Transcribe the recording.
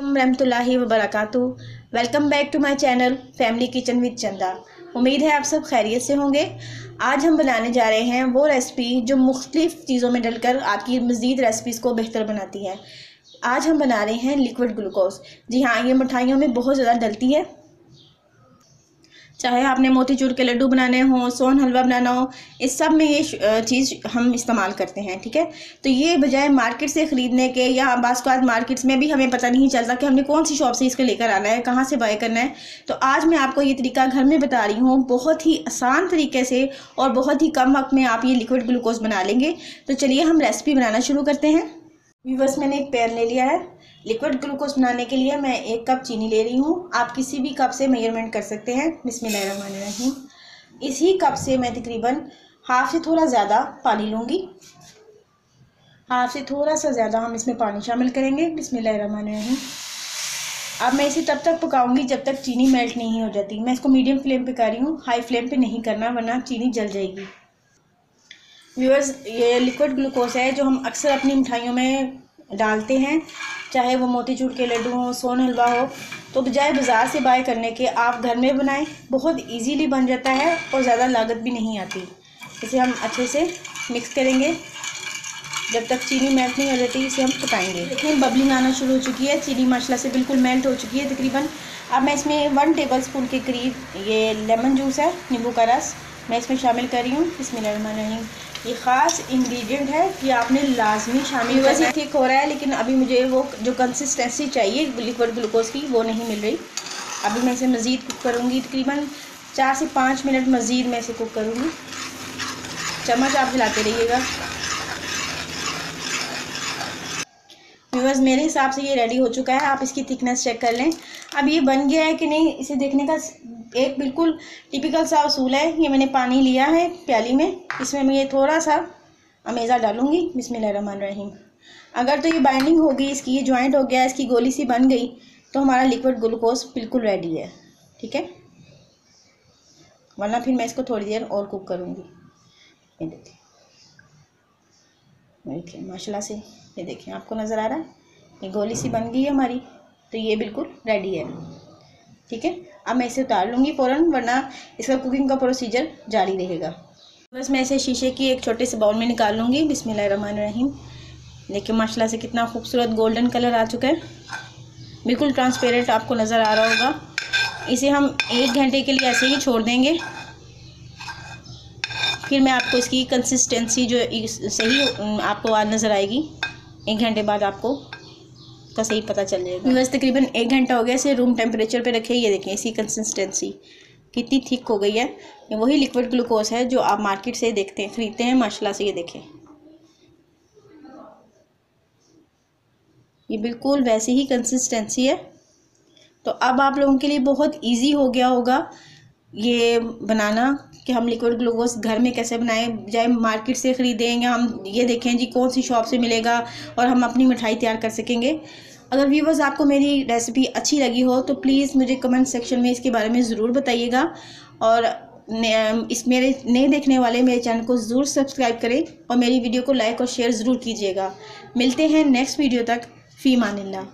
रहमतुल्लाहि व बरकातहू welcome back to my channel family kitchen with Chanda उम्मीद है आप सब खैरियत से होंगे। आज हम बनाने जा रहे हैं वो रेसिपी जो मुख्तलिफ़ चीज़ों में डलकर आपकी मज़ीद रेसिपीज़ को बेहतर बनाती है। आज हम बना रहे हैं लिक्विड ग्लूकोज जी हाँ ये मिठाइयों में बहुत ज़्यादा डलती है। चाहे आपने मोतीचूर के लड्डू बनाने हों, सोन हलवा बनाना हो, इस सब में ये चीज़ हम इस्तेमाल करते हैं, ठीक है? तो ये बजाय मार्केट से ख़रीदने के या बाज़ात मार्केट्स में भी हमें पता नहीं चलता कि हमने कौन सी शॉप से इसको लेकर आना है, कहाँ से बाय करना है। तो आज मैं आपको ये तरीका घर में बता रही हूँ, बहुत ही आसान तरीके से और बहुत ही कम वक्त में आप ये लिक्विड ग्लूकोज बना लेंगे। तो चलिए हम रेसिपी बनाना शुरू करते हैं। व्यूवर्स मैंने एक पैन ले लिया है। लिक्विड ग्लूकोज बनाने के लिए मैं एक कप चीनी ले रही हूँ। आप किसी भी कप से मेज़रमेंट कर सकते हैं। बिस्मिल्लाहिर्रहमानिर्रहीम इसी कप से मैं तकरीबन हाफ़ से थोड़ा ज़्यादा पानी लूँगी। हाफ़ से थोड़ा सा ज़्यादा हम इसमें पानी शामिल करेंगे। बिस्मिल्लाहिर्रहमानिर्रहीम अब मैं इसे तब तक पकाऊँगी जब तक चीनी मेल्ट नहीं हो जाती। मैं इसको मीडियम फ्लेम पे कर रही हूँ। हाई फ्लेम पे नहीं करना, वरना चीनी जल जाएगी। व्यूअर्स ये लिक्विड ग्लूकोज है जो हम अक्सर अपनी मिठाइयों में डालते हैं, चाहे वो मोतीचूर के लड्डू हों, सोन हलवा हो तो बजाय बाज़ार से बाय करने के आप घर में बनाएँ, बहुत इजीली बन जाता है और ज़्यादा लागत भी नहीं आती। इसे हम अच्छे से मिक्स करेंगे। जब तक चीनी मेल्ट नहीं हो जाती, इसे हम पकाएँगे देखिए बबलिंग आना शुरू हो चुकी है। चीनी माशाला से बिल्कुल मेल्ट हो चुकी है तकरीबन। अब मैं इसमें वन टेबल स्पून के करीब ये लेमन जूस है, नींबू का रस मैं इसमें शामिल कर रही हूँ। इसमें ये ख़ास इंग्रेडिएंट है कि आपने लाजमी शामिल वैसे ठीक हो रहा है लेकिन अभी मुझे वो जो कंसिस्टेंसी चाहिए लिक्विड ग्लूकोज की वो नहीं मिल रही। अभी मैं इसे मज़ीद कुक करूँगी तकरीबन चार से पाँच मिनट मज़ीद मैं इसे कुक करूँगी। चम्मच आप हिलाते रहिएगा। व्यूवर्स मेरे हिसाब से ये रेडी हो चुका है आप इसकी थिकनेस चेक कर लें। अब ये बन गया है कि नहीं इसे देखने का एक बिल्कुल टिपिकल सा असूल है। ये मैंने पानी लिया है प्याली में। इसमें मैं ये थोड़ा सा अमेज़ा डालूँगी। रहीम अगर तो ये बाइंडिंग होगी इसकी ये जॉइंट हो गया, इसकी गोली सी बन गई तो हमारा लिक्विड ग्लूकोज बिल्कुल रेडी है। ठीक है? वरना फिर मैं इसको थोड़ी देर और कुक करूँगी। ये देखिए। देखिए, माशाल्लाह से ये देखिए, आपको नज़र आ रहा है? ये गोली सी बन गई है हमारी तो ये बिल्कुल रेडी है। ठीक है? अब मैं इसे उतार लूँगी फ़ौरन, वरना इसका कुकिंग का प्रोसीजर जारी रहेगा। बस मैं इसे शीशे की एक छोटे से बाउल में निकाल लूँगी। रहीम देखिए, माशाल्लाह से कितना खूबसूरत गोल्डन कलर आ चुका है। बिल्कुल ट्रांसपेरेंट आपको नज़र आ रहा होगा। इसे हम एक घंटे के लिए ऐसे ही छोड़ देंगे। फिर मैं आपको इसकी कंसिस्टेंसी जो सही आपको आज नज़र आएगी। एक घंटे बाद आपको का सही पता चल जाएगा। बस तकरीबन एक घंटा हो गया इसे रूम टेम्परेचर पे रखे, ये देखें, इसी कंसिस्टेंसी कितनी थिक हो गई है। ये वही लिक्विड ग्लूकोज है जो आप मार्केट से देखते हैं, ख़रीदते हैं, माशाल्लाह से ये देखें। ये बिल्कुल वैसी ही कंसिस्टेंसी है। तो अब आप लोगों के लिए बहुत इजी हो गया होगा ये बनाना कि हम लिक्विड ग्लूकोज घर में कैसे बनाएँ, जाए मार्केट से ख़रीदें या हम ये देखें जी कौन सी शॉप से मिलेगा और हम अपनी मिठाई तैयार कर सकेंगे। अगर व्यूवर्स आपको मेरी रेसिपी अच्छी लगी हो तो प्लीज़ मुझे कमेंट सेक्शन में इसके बारे में ज़रूर बताइएगा। और इस मेरे नए देखने वाले मेरे चैनल को ज़रूर सब्सक्राइब करें और मेरी वीडियो को लाइक और शेयर ज़रूर कीजिएगा। मिलते हैं नेक्स्ट वीडियो तक। फ़ी मानिल्ला।